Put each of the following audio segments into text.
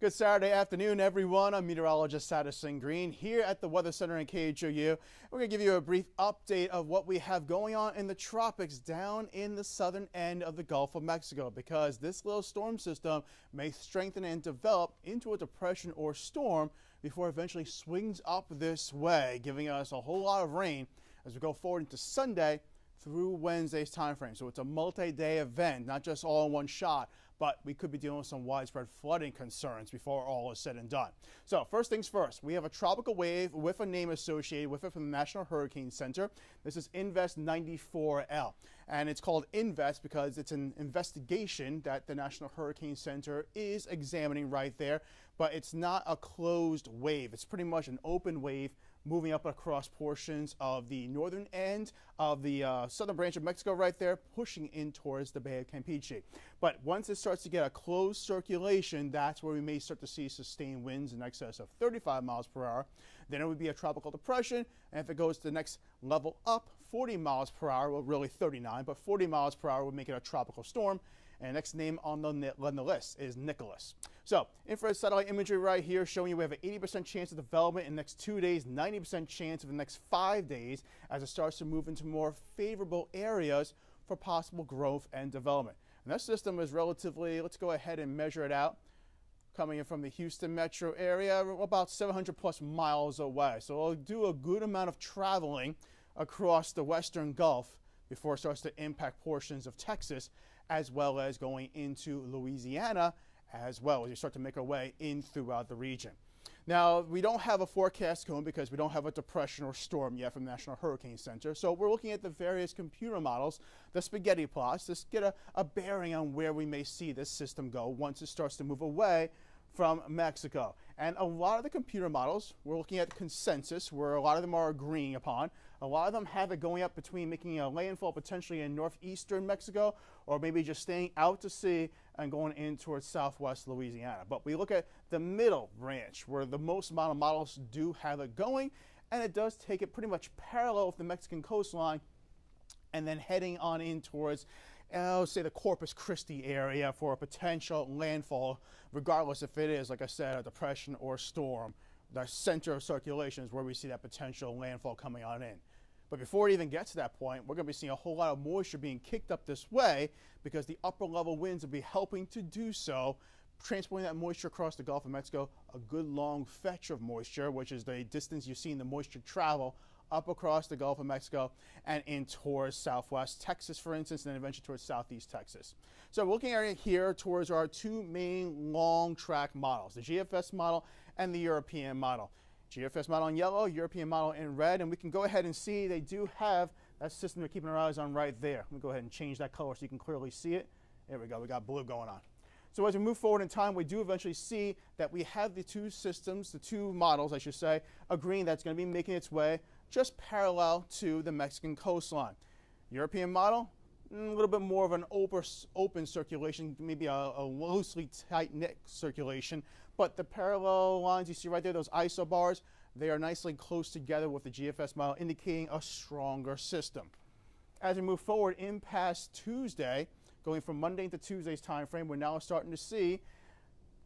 Good Saturday afternoon, everyone. I'm meteorologist Addison Green here at the Weather Center in KHOU. We're going to give you a brief update of what we have going on in the tropics down in the southern end of the Gulf of Mexico because this little storm system may strengthen and develop into a depression or storm before eventually swings up this way, giving us a whole lot of rain as we go forward into Sunday through Wednesday's time frame. So it's a multi-day event, not just all in one shot, but we could be dealing with some widespread flooding concerns before all is said and done. So first things first, we have a tropical wave with a name associated with it from the National Hurricane Center. This is Invest 94L, and it's called Invest because it's an investigation that the National Hurricane Center is examining right there, but it's not a closed wave. It's pretty much an open wave moving up across portions of the northern end of the uh, southern branch of Mexico right there, pushing in towards the Bay of Campeche. But once it starts to get a closed circulation, that's where we may start to see sustained winds in excess of 35 miles per hour. Then it would be a tropical depression, and if it goes to the next level up, 40 miles per hour, well, really 39, but 40 miles per hour would make it a tropical storm. And next name on the, on the list is Nicholas. So infrared satellite imagery right here showing you we have an 80% chance of development in the next two days, 90% chance of the next five days as it starts to move into more favorable areas for possible growth and development. And that system is relatively, let's go ahead and measure it out. Coming in from the Houston metro area, about 700 plus miles away. So it'll do a good amount of traveling across the western Gulf before it starts to impact portions of Texas as well as going into Louisiana as well as you start to make our way in throughout the region. Now, we don't have a forecast cone because we don't have a depression or storm yet from the National Hurricane Center. So we're looking at the various computer models, the spaghetti plots, to get a, a bearing on where we may see this system go once it starts to move away from Mexico. And a lot of the computer models, we're looking at consensus, where a lot of them are agreeing upon. A lot of them have it going up between making a landfall potentially in northeastern Mexico or maybe just staying out to sea and going in towards southwest Louisiana. But we look at the middle branch where the most amount of models do have it going, and it does take it pretty much parallel with the Mexican coastline and then heading on in towards uh, say the Corpus Christi area for a potential landfall, regardless if it is, like I said, a depression or storm. The center of circulation is where we see that potential landfall coming on in. But before it even gets to that point, we're going to be seeing a whole lot of moisture being kicked up this way because the upper level winds will be helping to do so, transporting that moisture across the Gulf of Mexico, a good long fetch of moisture, which is the distance you've seen the moisture travel up across the Gulf of Mexico and in towards southwest Texas, for instance, and then eventually towards southeast Texas. So we're looking at here towards our two main long track models, the GFS model and the European model. GFS model in yellow, European model in red, and we can go ahead and see they do have that system we're keeping our eyes on right there. Let me go ahead and change that color so you can clearly see it. There we go, we got blue going on. So as we move forward in time, we do eventually see that we have the two systems, the two models, I should say, agreeing that's going to be making its way just parallel to the Mexican coastline. European model, mm, a little bit more of an open, open circulation, maybe a, a loosely tight-knit circulation, but the parallel lines you see right there, those isobars, they are nicely close together with the GFS model, indicating a stronger system. As we move forward in past Tuesday, going from Monday into Tuesday's time frame, we're now starting to see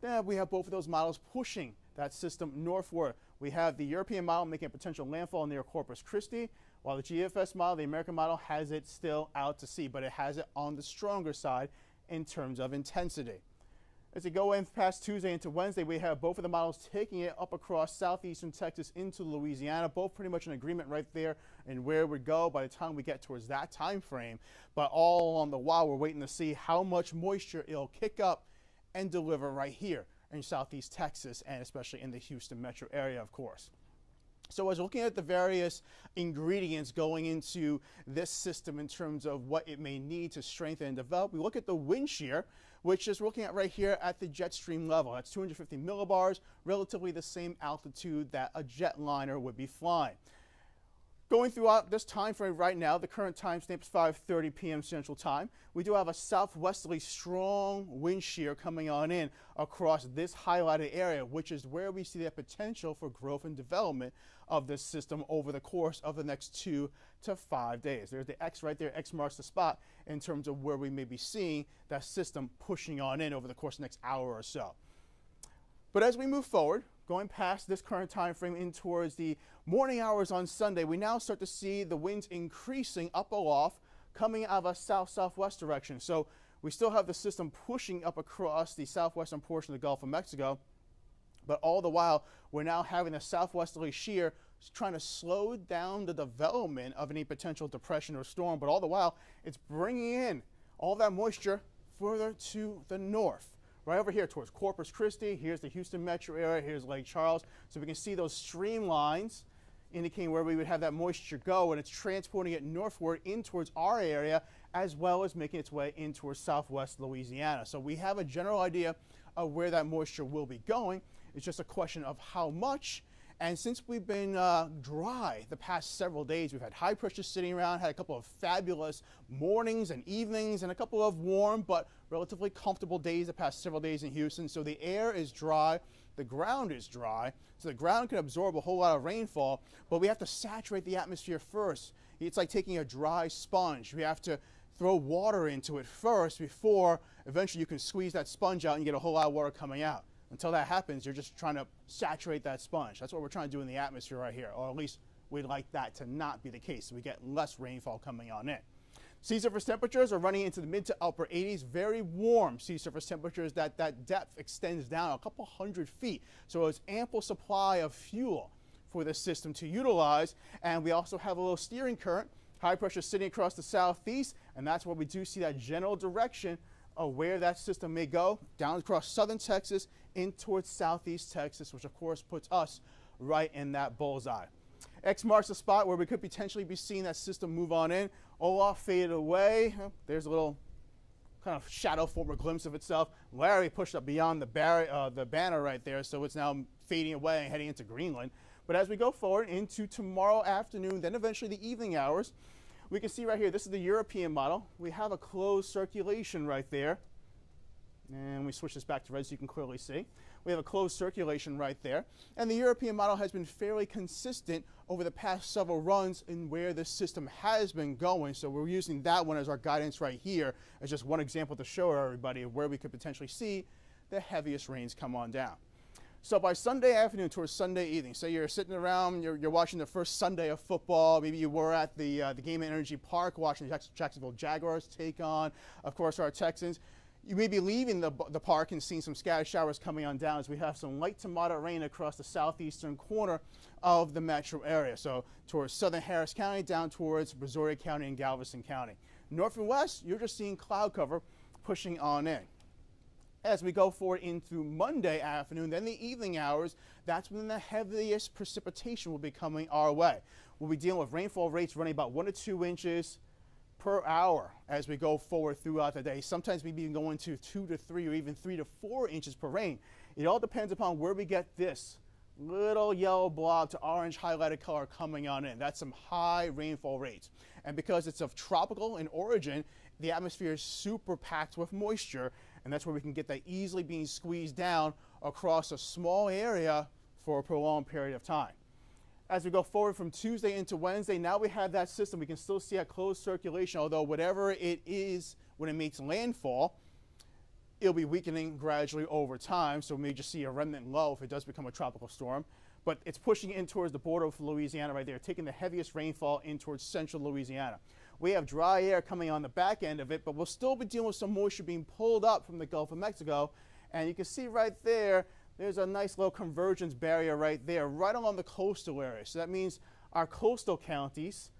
that we have both of those models pushing that system northward. We have the European model making a potential landfall near Corpus Christi, while the GFS model, the American model, has it still out to sea, but it has it on the stronger side in terms of intensity. As we go in past Tuesday into Wednesday, we have both of the models taking it up across southeastern Texas into Louisiana, both pretty much in agreement right there and where we go by the time we get towards that time frame. But all on the while, we're waiting to see how much moisture it'll kick up and deliver right here in southeast Texas and especially in the Houston metro area, of course. So as looking at the various ingredients going into this system in terms of what it may need to strengthen and develop, we look at the wind shear, which is looking at right here at the jet stream level. That's 250 millibars, relatively the same altitude that a jetliner would be flying. Going throughout this time frame right now, the current time stamp is 5.30 p.m. Central Time. We do have a southwesterly strong wind shear coming on in across this highlighted area, which is where we see the potential for growth and development of this system over the course of the next two to five days. There's the X right there. X marks the spot in terms of where we may be seeing that system pushing on in over the course of the next hour or so. But as we move forward, going past this current time frame in towards the morning hours on Sunday, we now start to see the winds increasing up aloft, coming out of a south-southwest direction. So we still have the system pushing up across the southwestern portion of the Gulf of Mexico, but all the while, we're now having a southwesterly shear trying to slow down the development of any potential depression or storm, but all the while, it's bringing in all that moisture further to the north. Right over here towards Corpus Christi, here's the Houston metro area, here's Lake Charles. So we can see those streamlines indicating where we would have that moisture go, and it's transporting it northward in towards our area, as well as making its way in towards southwest Louisiana. So we have a general idea of where that moisture will be going. It's just a question of how much and since we've been uh, dry the past several days, we've had high pressure sitting around, had a couple of fabulous mornings and evenings, and a couple of warm but relatively comfortable days the past several days in Houston. So the air is dry, the ground is dry, so the ground can absorb a whole lot of rainfall, but we have to saturate the atmosphere first. It's like taking a dry sponge. We have to throw water into it first before eventually you can squeeze that sponge out and get a whole lot of water coming out. Until that happens, you're just trying to saturate that sponge. That's what we're trying to do in the atmosphere right here, or at least we'd like that to not be the case. So we get less rainfall coming on in. Sea surface temperatures are running into the mid to upper 80s. Very warm sea surface temperatures. That, that depth extends down a couple hundred feet. So it's ample supply of fuel for the system to utilize. And we also have a little steering current. High pressure sitting across the southeast. And that's where we do see that general direction of where that system may go down across southern Texas in towards southeast Texas, which of course puts us right in that bullseye. X marks the spot where we could potentially be seeing that system move on in. Olaf faded away. There's a little kind of shadow form or glimpse of itself. Larry pushed up beyond the, bar uh, the banner right there, so it's now fading away and heading into Greenland. But as we go forward into tomorrow afternoon, then eventually the evening hours, we can see right here, this is the European model. We have a closed circulation right there. And we switch this back to red so you can clearly see. We have a closed circulation right there. And the European model has been fairly consistent over the past several runs in where the system has been going. So we're using that one as our guidance right here as just one example to show everybody of where we could potentially see the heaviest rains come on down. So by Sunday afternoon towards Sunday evening, say you're sitting around, you're, you're watching the first Sunday of football, maybe you were at the, uh, the Game Energy Park watching the Jacksonville Jaguars take on, of course, our Texans. You may be leaving the, the park and seeing some scattered showers coming on down as we have some light to moderate rain across the southeastern corner of the metro area. So towards southern Harris County down towards Brazoria County and Galveston County. North and west, you're just seeing cloud cover pushing on in. As we go forward into Monday afternoon, then the evening hours, that's when the heaviest precipitation will be coming our way. We'll be dealing with rainfall rates running about one to two inches per hour as we go forward throughout the day. Sometimes maybe even going to two to three or even three to four inches per rain. It all depends upon where we get this little yellow blob to orange highlighted color coming on in. That's some high rainfall rates. And because it's of tropical in origin, the atmosphere is super packed with moisture, and that's where we can get that easily being squeezed down across a small area for a prolonged period of time. As we go forward from Tuesday into Wednesday, now we have that system. We can still see a closed circulation, although whatever it is when it makes landfall, it'll be weakening gradually over time. So we may just see a remnant low if it does become a tropical storm. But it's pushing in towards the border of Louisiana right there, taking the heaviest rainfall in towards central Louisiana. We have dry air coming on the back end of it, but we'll still be dealing with some moisture being pulled up from the Gulf of Mexico. And you can see right there, there's a nice little convergence barrier right there, right along the coastal area. So that means our coastal counties,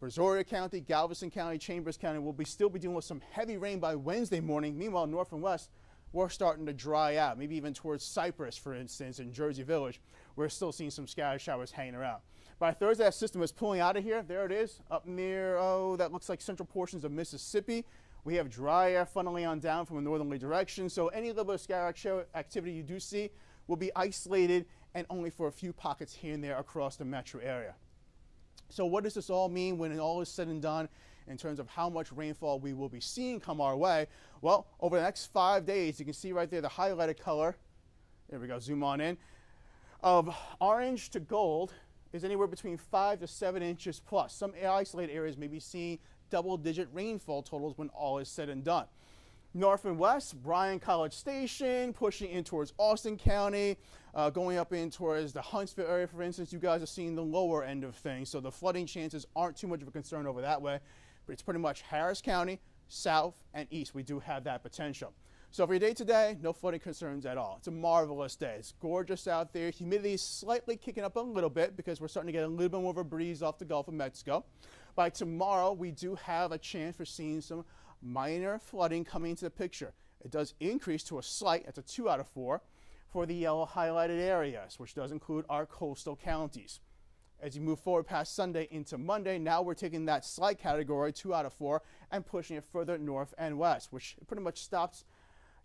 Brazoria County, Galveston County, Chambers County, will be still be dealing with some heavy rain by Wednesday morning. Meanwhile, north and west, we're starting to dry out, maybe even towards Cypress, for instance, in Jersey Village. We're still seeing some scattered showers hanging around. By Thursday, that system is pulling out of here. There it is, up near, oh, that looks like central portions of Mississippi. We have dry air funneling on down from a northerly direction, so any little bit of scatter activity you do see will be isolated and only for a few pockets here and there across the metro area. So what does this all mean when it all is said and done in terms of how much rainfall we will be seeing come our way? Well, over the next five days, you can see right there the highlighted color, there we go, zoom on in, of orange to gold is anywhere between five to seven inches plus. Some isolated areas may be seeing double digit rainfall totals when all is said and done. North and west, Bryan College Station, pushing in towards Austin County, uh, going up in towards the Huntsville area, for instance. You guys are seeing the lower end of things, so the flooding chances aren't too much of a concern over that way. But it's pretty much Harris County, south and east. We do have that potential. So for your day today, no flooding concerns at all. It's a marvelous day. It's gorgeous out there. Humidity is slightly kicking up a little bit because we're starting to get a little bit more of a breeze off the Gulf of Mexico. By tomorrow, we do have a chance for seeing some minor flooding coming into the picture. It does increase to a slight, that's a two out of four, for the yellow highlighted areas, which does include our coastal counties. As you move forward past Sunday into Monday, now we're taking that slight category, two out of four, and pushing it further north and west, which pretty much stops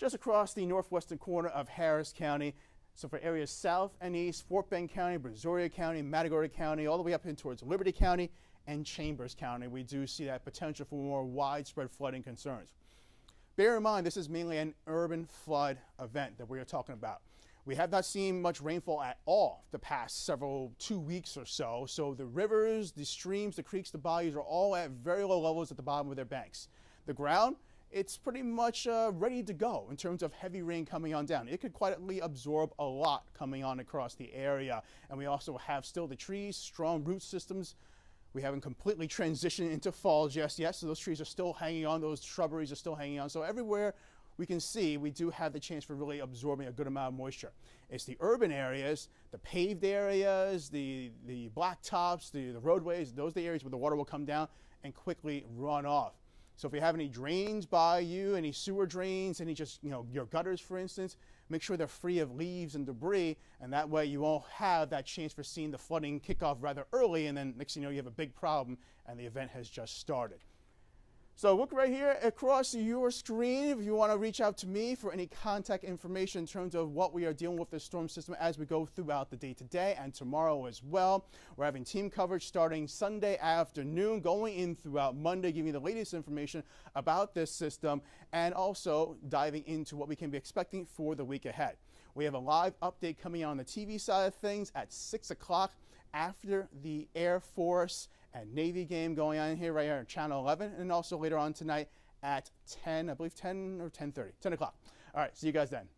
just across the northwestern corner of Harris County. So for areas south and east, Fort Bend County, Brazoria County, Matagorda County, all the way up in towards Liberty County and Chambers County, we do see that potential for more widespread flooding concerns. Bear in mind, this is mainly an urban flood event that we are talking about. We have not seen much rainfall at all the past several two weeks or so. So the rivers, the streams, the creeks, the bayous are all at very low levels at the bottom of their banks. The ground, it's pretty much uh, ready to go in terms of heavy rain coming on down. It could quietly absorb a lot coming on across the area. And we also have still the trees, strong root systems. We haven't completely transitioned into fall just yet, so those trees are still hanging on, those shrubberies are still hanging on. So everywhere we can see we do have the chance for really absorbing a good amount of moisture. It's the urban areas, the paved areas, the, the blacktops, the, the roadways, those are the areas where the water will come down and quickly run off. So if you have any drains by you, any sewer drains, any just, you know, your gutters, for instance, make sure they're free of leaves and debris, and that way you won't have that chance for seeing the flooding kick off rather early, and then next thing you know, you have a big problem, and the event has just started. So look right here across your screen if you want to reach out to me for any contact information in terms of what we are dealing with the storm system as we go throughout the day today and tomorrow as well. We're having team coverage starting Sunday afternoon, going in throughout Monday, giving you the latest information about this system and also diving into what we can be expecting for the week ahead. We have a live update coming on the TV side of things at 6 o'clock after the Air Force and Navy game going on here right here on Channel 11, and also later on tonight at 10, I believe 10 or 10:30, 10 o'clock. All right, see you guys then.